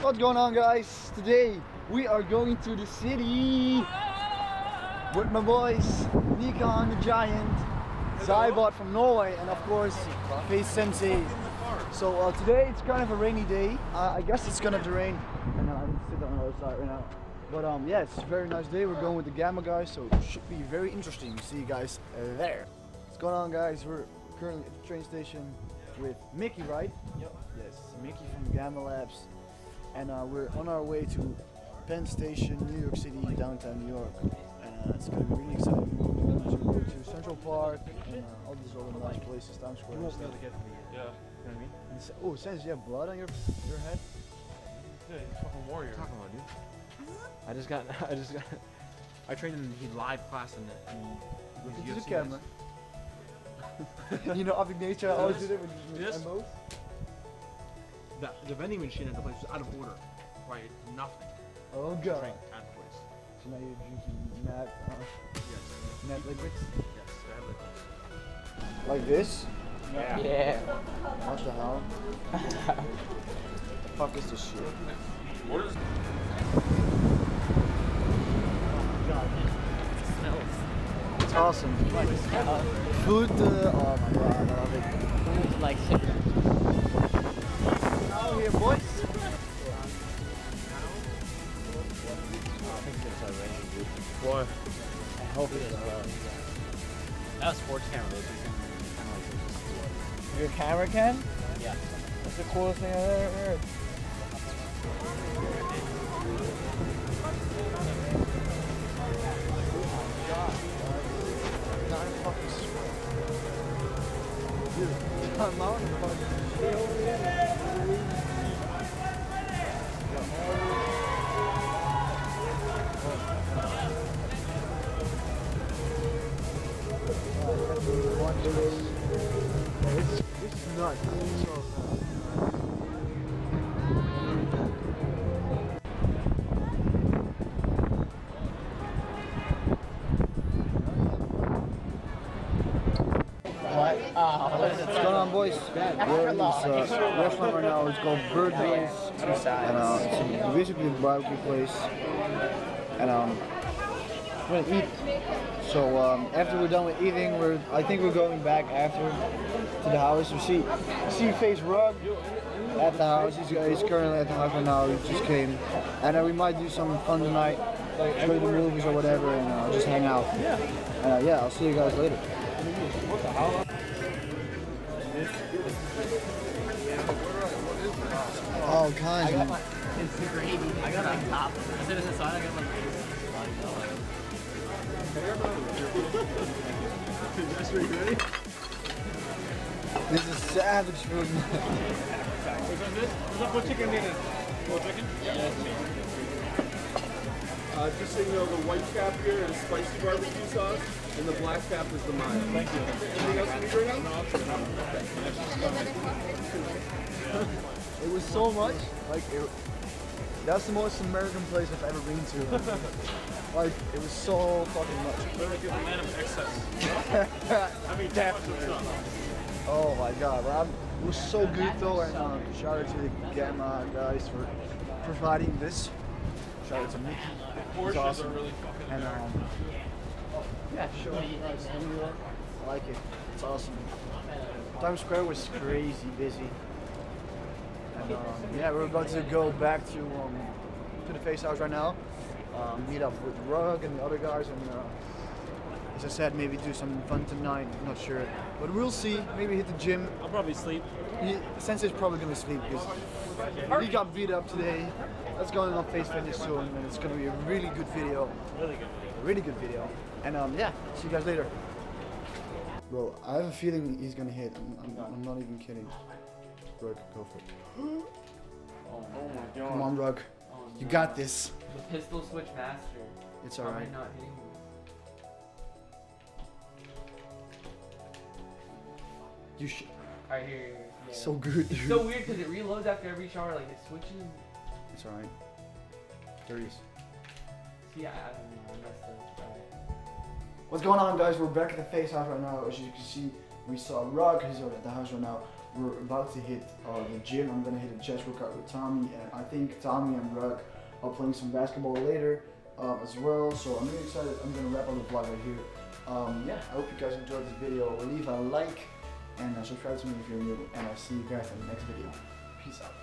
What's going on guys? Today we are going to the city with my boys Nikon the Giant, Zybot from Norway and of course FaZe Sensei. So uh, today it's kind of a rainy day. Uh, I guess it's gonna rain and uh, I need to sit on the other side right now. But um, yeah, it's a very nice day. We're going with the Gamma guys, so it should be very interesting. See you guys there. What's going on guys? We're currently at the train station with Mickey, right? Yep. Yes, Mickey from Gamma Labs. And uh, we're on our way to Penn Station, New York City, downtown New York. And uh, it's going to be really exciting. We're going to go to Central Park and uh, all these other nice places, Times Square and stuff. get me. Yeah. You know what I mean? And s- oh, since you have blood on your your head? Yeah, he's a fucking warrior. talking about, dude? I just got, I just got, I trained in the live class in the, in Look with into the camera. you know, Epic Nature, I always do that with, with This? MOs. The, the vending machine at the place was out of order. Right, nothing. Oh Train god. at the place. So now you're drinking mad, uh, Yes. mad liquids? Yes, I have liquids. Like this? Yeah. Yeah. What the hell? the fuck is this shit? What is It's awesome. Food, uh, oh my god, I love it. Food like sugar. That was sports camera. Those kind of like Your camera can? Yeah. That's the coolest thing I've ever heard. Dude, I'm out in It's, it's nuts. It's so nuts. Boys? We're in this uh, restaurant right now. It's called Bird Hills. And uh, it's basically a barbecue place. And um, we're gonna eat. So um, after we're done with eating, we're I think we're going back after to the house. You see, see FaZe Rug at the house. He's, he's currently at the house right now. He just came, and uh, we might do some fun tonight, like go to the movies or whatever, and uh, just hang out. Yeah. Uh, yeah, I'll see you guys later. Oh, kind I got my, it's the gravy. I got like top. I got. This is savage food. What chicken did it? chicken? Uh, just so you know, the white cap here is spicy barbecue sauce, and the black cap is the mild. Thank you. Anything else you need right now? It was so much. Like it, that's the most American place I've ever been to. like it was so fucking much. Very good man of excess. I mean, definitely. Oh my god, Rob. It was so good though, and uh, shout out to the Gamma guys for providing this. Shout out to Mickey. It's awesome. are really fucking And um, yeah, show you guys New York. I like it. It's awesome. Times Square was crazy busy. And um, yeah, we're about to go back to um, to the FaZe House right now. Um, meet up with Rug and the other guys, and uh, as I said, maybe do something fun tonight. Not sure, but we'll see. Maybe hit the gym. I'll probably sleep. He, Sensei's probably gonna sleep because he got beat up today. That's going on FaZe Fitness soon, and it's gonna be a really good video. Really good. A really good video. And um, yeah, see you guys later. Bro, I have a feeling he's gonna hit. I'm, I'm, I'm not even kidding. Rug, go for it. Oh my god. Come on, Rug. You got this. The pistol switch master. It's Probably alright. not hitting me. You sh- Alright, here, here, here. Yeah. so good, It's so weird because it reloads after every shower. Like it switches. It's alright. There he is. See, I, I don't know. I messed up. Alright. What's going on, guys? We're back at the FaZe House right now. As you can see, we saw Rug. He's already at the house right now. we're about to hit uh, the gym. I'm gonna hit a chest workout with Tommy, and I think Tommy and Rug are playing some basketball later uh, as well. So I'm really excited. I'm gonna wrap up the vlog right here. Um, yeah, I hope you guys enjoyed this video. Leave a like and uh, subscribe to me if you're new, and I'll see you guys in the next video. Peace out.